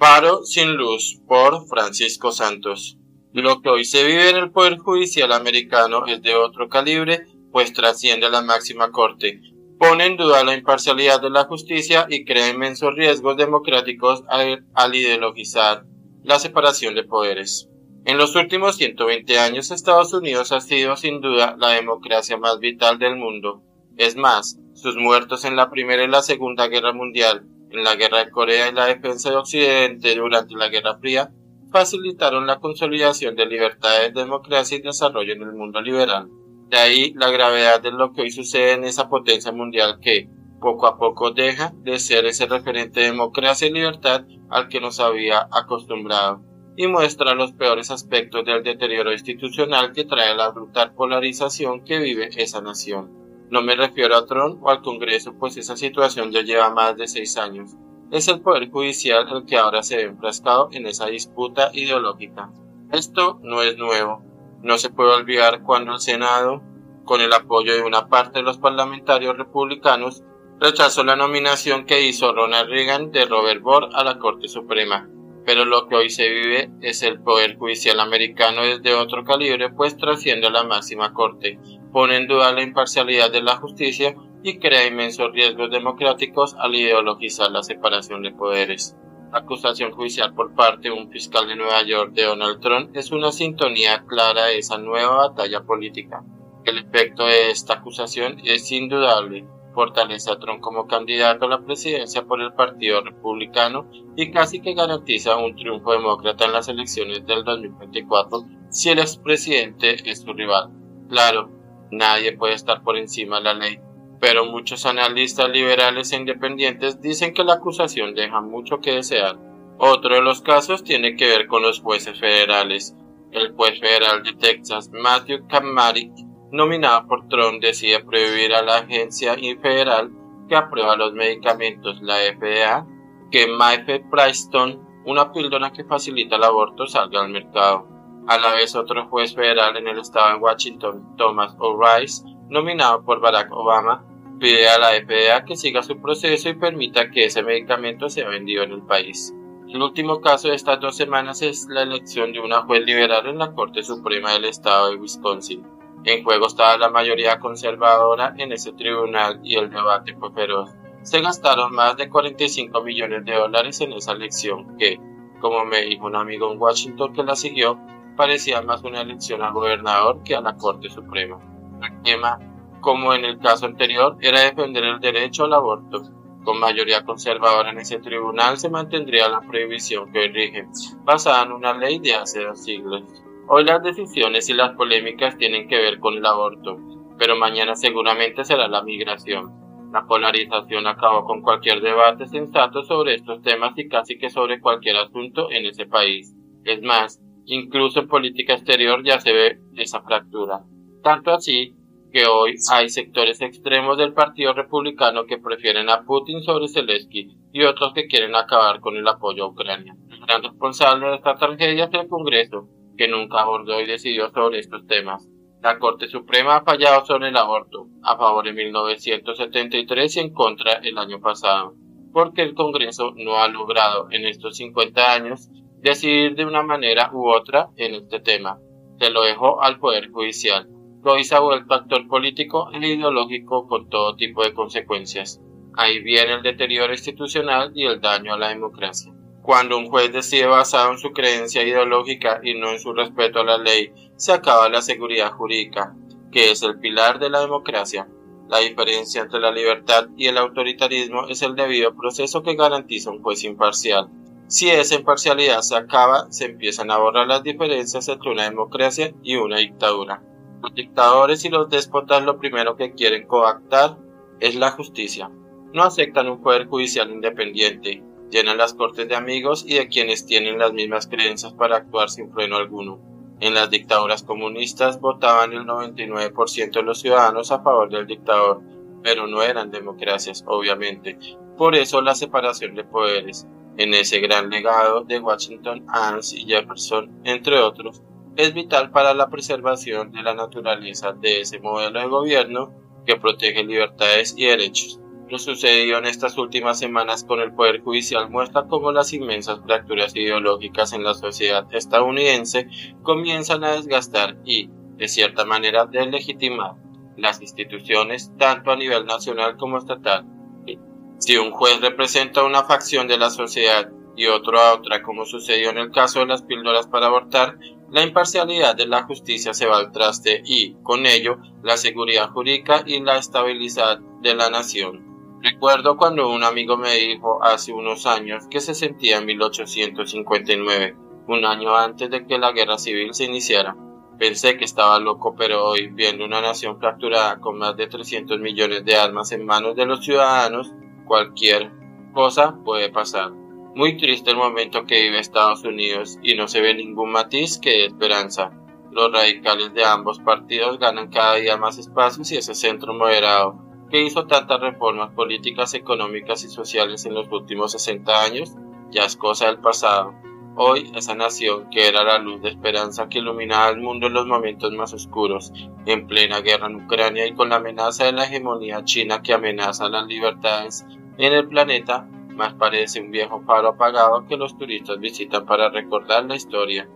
Paro sin luz por Francisco Santos. Lo que hoy se vive en el Poder Judicial americano es de otro calibre, pues trasciende a la máxima corte. Pone en duda la imparcialidad de la justicia y crea inmensos riesgos democráticos al, ideologizar la separación de poderes. En los últimos 120 años Estados Unidos ha sido sin duda la democracia más vital del mundo. Es más, sus muertos en la Primera y la Segunda Guerra Mundial, en la Guerra de Corea y la defensa de Occidente durante la Guerra Fría facilitaron la consolidación de libertades, democracia y desarrollo en el mundo liberal. De ahí la gravedad de lo que hoy sucede en esa potencia mundial que, poco a poco, deja de ser ese referente de democracia y libertad al que nos había acostumbrado y muestra los peores aspectos del deterioro institucional que trae la brutal polarización que vive esa nación. No me refiero a Trump o al Congreso, pues esa situación ya lleva más de seis años. Es el Poder Judicial el que ahora se ve enfrascado en esa disputa ideológica. Esto no es nuevo. No se puede olvidar cuando el Senado, con el apoyo de una parte de los parlamentarios republicanos, rechazó la nominación que hizo Ronald Reagan de Robert Bohr a la Corte Suprema. Pero lo que hoy se vive es el Poder Judicial americano es de otro calibre, pues trasciende a la máxima corte, pone en duda la imparcialidad de la justicia y crea inmensos riesgos democráticos al ideologizar la separación de poderes. La acusación judicial por parte de un fiscal de Nueva York de Donald Trump es una sintonía clara de esa nueva batalla política. El efecto de esta acusación es indudable. Fortalece a Trump como candidato a la presidencia por el Partido Republicano y casi que garantiza un triunfo demócrata en las elecciones del 2024 si el expresidente es su rival. Claro, Nadie puede estar por encima de la ley, pero muchos analistas liberales e independientes dicen que la acusación deja mucho que desear. Otro de los casos tiene que ver con los jueces federales. El juez federal de Texas, Matthew Kamarick, nominado por Trump, decide prohibir a la agencia federal que aprueba los medicamentos, la FDA, que Preston, una píldora que facilita el aborto, salga al mercado. A la vez otro juez federal en el estado de Washington, Thomas O'Rice, nominado por Barack Obama, pide a la FDA que siga su proceso y permita que ese medicamento sea vendido en el país. El último caso de estas dos semanas es la elección de una juez liberal en la Corte Suprema del Estado de Wisconsin. En juego estaba la mayoría conservadora en ese tribunal y el debate fue feroz. Se gastaron más de 45 millones de dólares en esa elección que, como me dijo un amigo en Washington que la siguió, parecía más una elección al gobernador que a la Corte Suprema. El tema, como en el caso anterior, era defender el derecho al aborto. Con mayoría conservadora en ese tribunal se mantendría la prohibición que hoy rige, basada en una ley de hace dos siglos. Hoy las decisiones y las polémicas tienen que ver con el aborto, pero mañana seguramente será la migración. La polarización acabó con cualquier debate sensato sobre estos temas y casi que sobre cualquier asunto en ese país. Es más, Incluso en política exterior ya se ve esa fractura. Tanto así que hoy hay sectores extremos del Partido Republicano que prefieren a Putin sobre Zelensky y otros que quieren acabar con el apoyo a Ucrania. El gran responsable de esta tragedia es el Congreso, que nunca abordó y decidió sobre estos temas. La Corte Suprema ha fallado sobre el aborto, a favor en 1973 y en contra el año pasado, porque el Congreso no ha logrado en estos 50 años decidir de una manera u otra en este tema. Se lo dejó al Poder Judicial. Hoy se ha vuelto actor político e ideológico con todo tipo de consecuencias. Ahí viene el deterioro institucional y el daño a la democracia. Cuando un juez decide basado en su creencia ideológica y no en su respeto a la ley, se acaba la seguridad jurídica, que es el pilar de la democracia. La diferencia entre la libertad y el autoritarismo es el debido proceso que garantiza un juez imparcial. Si esa imparcialidad se acaba, se empiezan a borrar las diferencias entre una democracia y una dictadura. Los dictadores y los déspotas lo primero que quieren coactar es la justicia. No aceptan un poder judicial independiente, llenan las cortes de amigos y de quienes tienen las mismas creencias para actuar sin freno alguno. En las dictaduras comunistas votaban el 99% de los ciudadanos a favor del dictador, pero no eran democracias, obviamente. Por eso la separación de poderes, en ese gran legado de Washington, Adams y Jefferson, entre otros, es vital para la preservación de la naturaleza de ese modelo de gobierno que protege libertades y derechos. Lo sucedido en estas últimas semanas con el Poder Judicial muestra cómo las inmensas fracturas ideológicas en la sociedad estadounidense comienzan a desgastar y, de cierta manera, deslegitimar las instituciones tanto a nivel nacional como estatal. Si un juez representa una facción de la sociedad y otro a otra, como sucedió en el caso de las píldoras para abortar, la imparcialidad de la justicia se va al traste y, con ello, la seguridad jurídica y la estabilidad de la nación. Recuerdo cuando un amigo me dijo hace unos años que se sentía en 1859, un año antes de que la guerra civil se iniciara. Pensé que estaba loco, pero hoy, viendo una nación fracturada con más de 300 millones de armas en manos de los ciudadanos, cualquier cosa puede pasar. Muy triste el momento que vive Estados Unidos y no se ve ningún matiz que esperanza. Los radicales de ambos partidos ganan cada día más espacios y ese centro moderado que hizo tantas reformas políticas, económicas y sociales en los últimos 60 años, ya es cosa del pasado. Hoy, esa nación, que era la luz de esperanza que iluminaba al mundo en los momentos más oscuros, en plena guerra en Ucrania y con la amenaza de la hegemonía china que amenaza las libertades en el planeta, más parece un viejo faro apagado que los turistas visitan para recordar la historia.